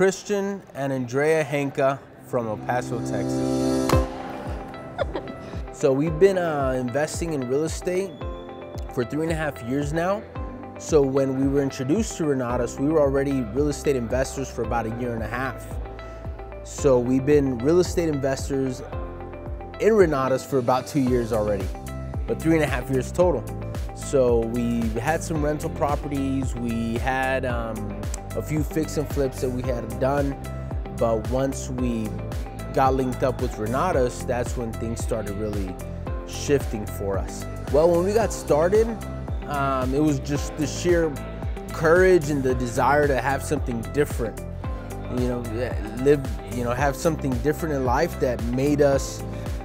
Christian and Andrea Henka from El Paso, Texas. so we've been uh, investing in real estate for three and a half years now. So when we were introduced to Renatus, we were already real estate investors for about a year and a half. So we've been real estate investors in Renatus for about two years already, but three and a half years total. So we had some rental properties, we had um, a few fix and flips that we had done, but once we got linked up with Renatus, that's when things started really shifting for us. Well, when we got started, um, it was just the sheer courage and the desire to have something different. You know, live, you know, have something different in life that made us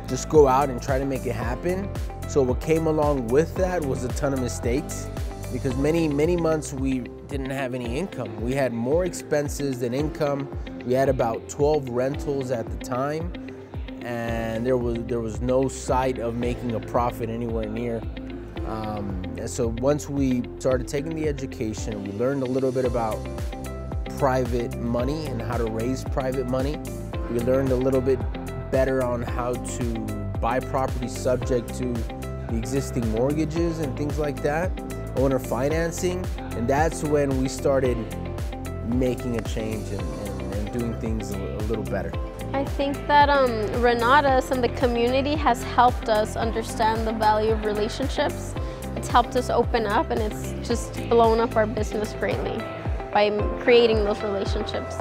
just go out and try to make it happen. So what came along with that was a ton of mistakes because many, many months we didn't have any income. We had more expenses than income. We had about 12 rentals at the time and there was, there was no sight of making a profit anywhere near. Um, and so once we started taking the education, we learned a little bit about private money and how to raise private money. We learned a little bit better on how to buy property subject to the existing mortgages and things like that, owner financing, and that's when we started making a change and, and, and doing things a, little better. I think that um, Renatus and the community has helped us understand the value of relationships. It's helped us open up and it's just blown up our business greatly by creating those relationships.